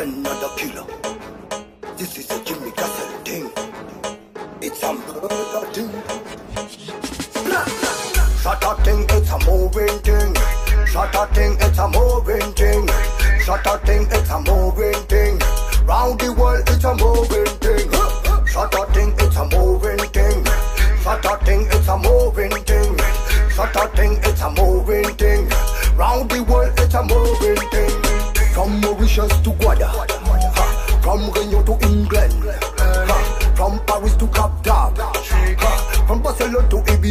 another killer. This is a Jimmy Castle thing. It's a murder thing. Shatta thing, it's a moving thing. Shatta thing, it's a moving thing. Shatta thing, it's a moving thing. Round the world, it's a moving thing. Shatta thing, it's a moving thing. Shatta thing, it's a moving thing. Shatta thing, it's a moving thing. Round the world, it's a moving thing. From Mauritius to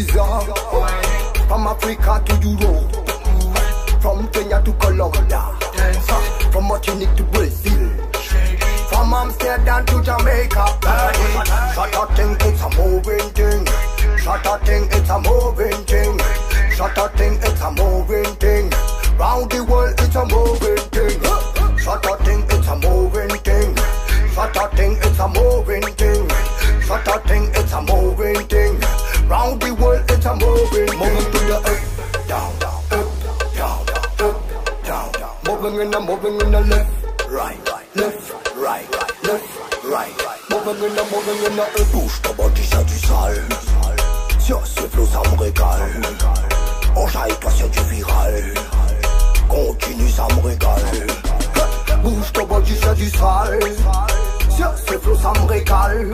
From Africa to Europe. From Kenya to Colombia. From Martinique to Brazil. From Amsterdam to Jamaica. Shatta thing, it's a moving thing. Shatta thing, it's a moving thing. Shatta thing, it's a moving thing. Round the world, Moving in the, moving in the left, right, right, left, right, right, left, right, right. Moving in the, moving in the up. Bouge ta body, c'est du sale. Sur ce flow, ça me régale. Enjaille-toi, c'est du viral. Continue, ça me régale. Bouge ton body, c'est du sale. Sur ce flow, ça me régale.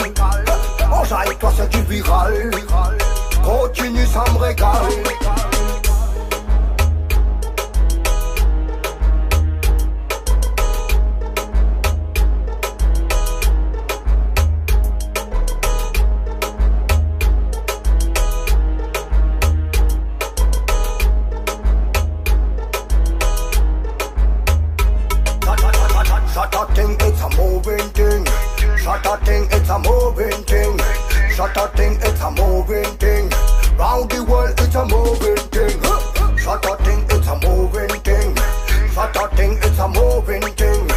Enjaille-toi, c'est du viral. Continue, ça me régale. Moving thing. Shatta thing, it's a moving thing. Shatta thing, it's a moving thing. Round the world, it's a moving thing. Shatta thing, it's a moving thing. Shatta thing, it's a moving thing.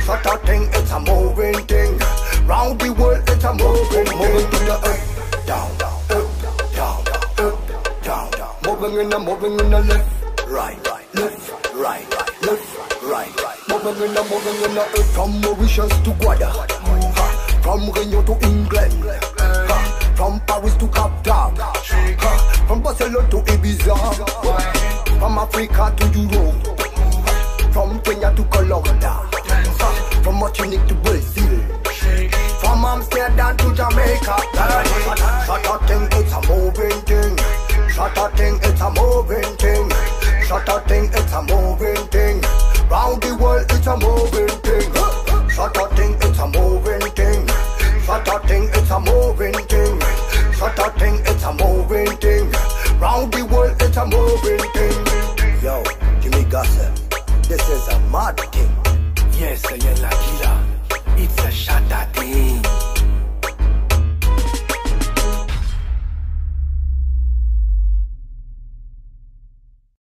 Shatta thing, it's a moving thing. Round the world, it's a moving. Moving to the up, down, down, up, down, down, up, down, down. Moving in the, moving in the left, right, right, left, right, right, left, right, right. Moving in the, moving in the up. From Mauritius to Guada. Ha. From Réunion to England. Ha. From Paris to Cap Dab. Ha. From Barcelona to Ibiza. From Africa to Europe. From Kenya to Colombia. Ha. From Martinique to Brazil. From Amsterdam to Jamaica. Shatta thing, it's a moving thing. Shatta thing, moving. Yo, give me gossip. This is a mad thing. Yes, a yellow killer. It's a Shatta thing.